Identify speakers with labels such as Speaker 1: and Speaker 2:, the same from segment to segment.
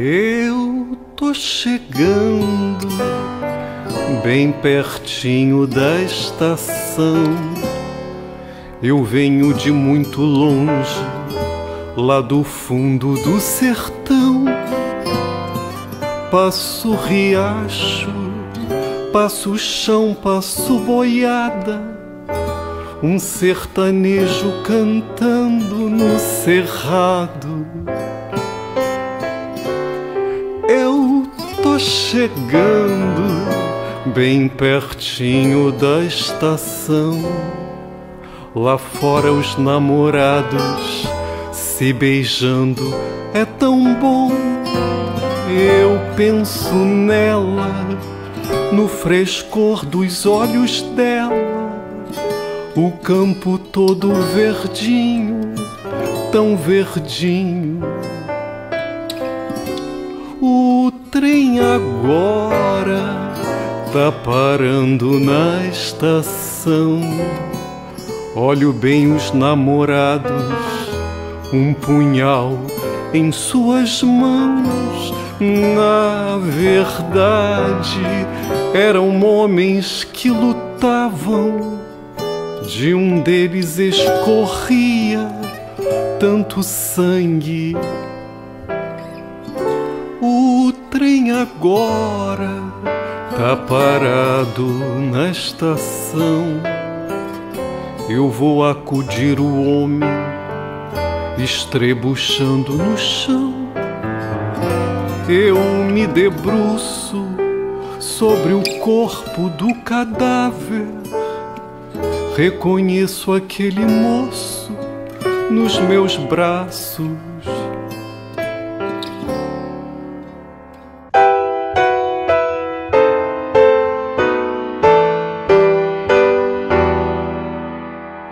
Speaker 1: Eu tô chegando bem pertinho da estação. Eu venho de muito longe, lá do fundo do sertão. Passo riacho, passo chão, passo boiada. Um sertanejo cantando no cerrado. Chegando bem pertinho da estação. Lá fora os namorados se beijando é tão bom. Eu penso nela, no frescor dos olhos dela, o campo todo verdinho, tão verdinho. Trem agora tá parando na estação. Olho bem os namorados, um punhal em suas mãos. Na verdade, eram homens que lutavam. De um deles escorria tanto sangue. Agora tá parado na estação. Eu vou acudir o homem estrebuchando no chão. Eu me debruço sobre o corpo do cadáver. Reconheço aquele moço nos meus braços.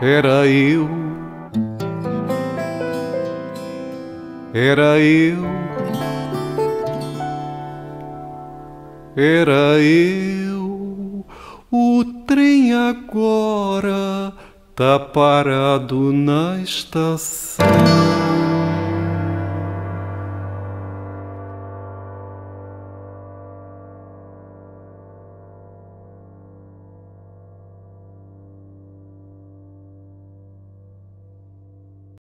Speaker 1: Era eu, era eu, era eu. O trem agora tá parado na estação.